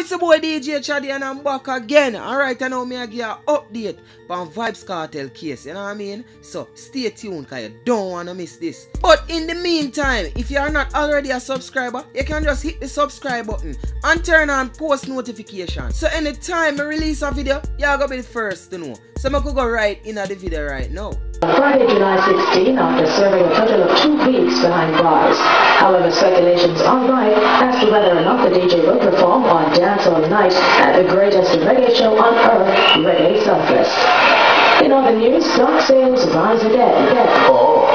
It's a boy DJ Chaddy and I'm back again. Alright, I know me I give you an update on Vybz Kartel case, you know what I mean? So stay tuned cause you don't wanna miss this. But in the meantime, if you are not already a subscriber, you can just hit the subscribe button and turn on post notifications. So anytime I release a video, you're gonna be the first to know. So I could go right in the video right now. Friday, July 16, after serving a total of two weeks behind bars. However, speculations are rife as to whether or not the DJ will perform on Dance All Night at the greatest reggae show on earth, Reggae Sunfest. In other news, stock sales rise again. Oh.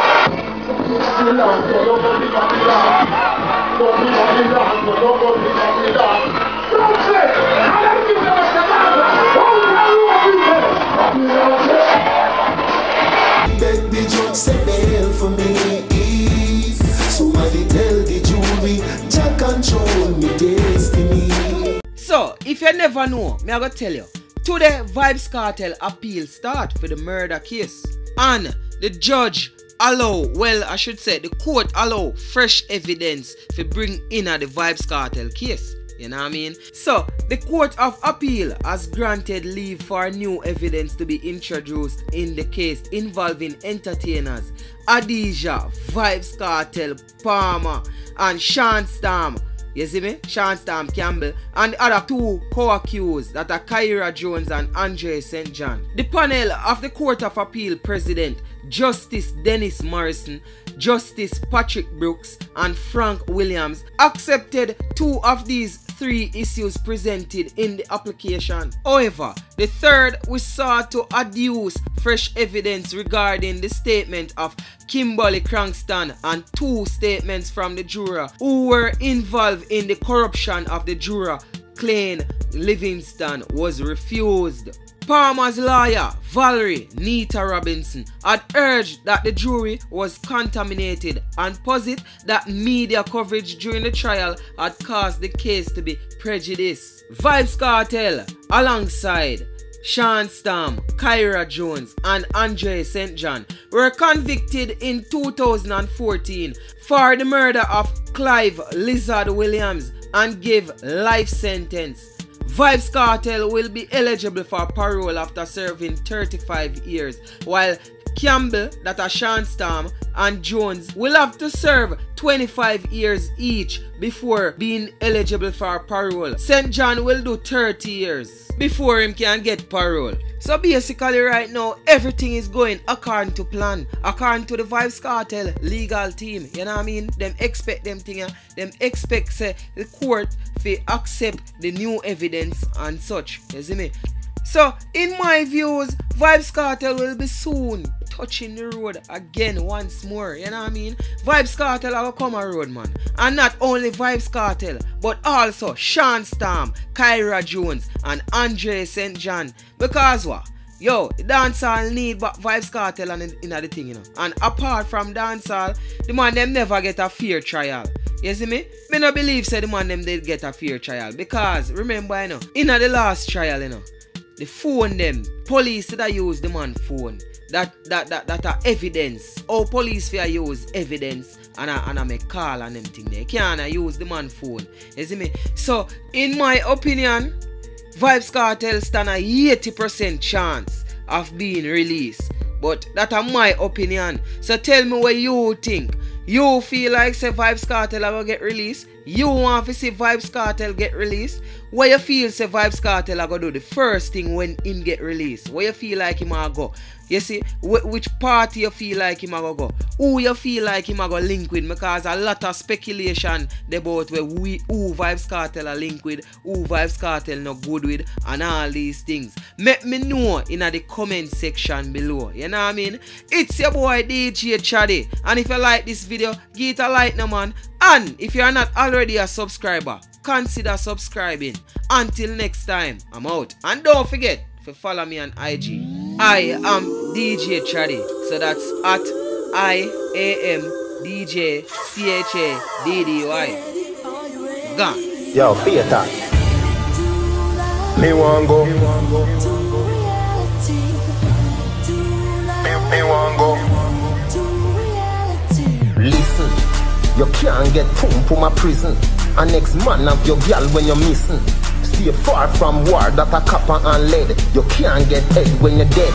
You never know, me I go tell you. Today, Vybz Kartel appeal start for the murder case. And the judge allow, well, I should say, the court allow fresh evidence for bring in the Vybz Kartel case. You know what I mean? So, the Court of Appeal has granted leave for new evidence to be introduced in the case involving entertainers Adijah, Vybz Kartel, Palmer, and Shawn Storm. You see me? Shawn Storm Campbell and the other two co-accused that are Kahira Jones and Andre St. John. The panel of the Court of Appeal President Justice Dennis Morrison, Justice Patrick Brooks, and Frank Williams accepted two of these three issues presented in the application. However, the third we sought to adduce fresh evidence regarding the statement of Kimberly Cranston and two statements from the juror who were involved in the corruption of the juror Clayne Livingston was refused. Palmer's lawyer, Valerie Neita Robinson, had urged that the jury was contaminated and posit that media coverage during the trial had caused the case to be prejudiced. Vybz Kartel, alongside Shawn Storm, Kahira Jones, and Andre St. John were convicted in 2014 for the murder of Clive Lizard Williams and gave life sentence. Vybz Kartel will be eligible for parole after serving 35 years, while Campbell, that Shawn Storm, and Jones will have to serve 25 years each before being eligible for parole. St. John will do 30 years before him can get parole. So basically right now, everything is going according to plan. According to the Vybz Kartel legal team. You know what I mean? Them expect them thing. Them expect the court to accept the new evidence and such. You see me? So in my views, Vybz Kartel will be soon touching the road again once more. You know what I mean? Vybz Kartel will come a road, man. And not only Vybz Kartel, but also Shawn Storm, Kahira Jones, and Andre St. John. Because what? Yo, dancehall need but Vybz Kartel and in, in the thing, you know. And apart from dancehall, the man them never get a fair trial. You see me? Me no believe say the man them did get a fair trial. Because remember, you know, in the last trial, you know, the phone them, police that use the man phone that that that that are evidence. How police fear use evidence and I, and I make call and them thing they can't use the man phone. You see me? So in my opinion, Vybz Kartel stand a 80% chance of being released. But that are my opinion. So tell me what you think. You feel like say Vybz Kartel will get released? You want to see Vybz Kartel get released? What you feel say Vybz Kartel are gonna do the first thing when him get released? What you feel like him are go? You see, wh which party you feel like him a go go? Who you feel like him a go link with? Because a lot of speculation about where we who Vybz Kartel a link with, who Vybz Kartel no good with, and all these things. Let me know in the comment section below. You know what I mean? It's your boy DJ Chaddy. And if you like this video, give it a like now man. And if you are not already a subscriber, consider subscribing. Until next time, I'm out. And don't forget to follow me on IG. I am DJ Chaddy. So that's at I A M DJ C H A D D Y. Gone. Yo, theater. Me want go. Me, me you can't get pum from a prison. And next man of your girl when you're missing. Far from war, that a copper and lead. You can't get head when you're dead.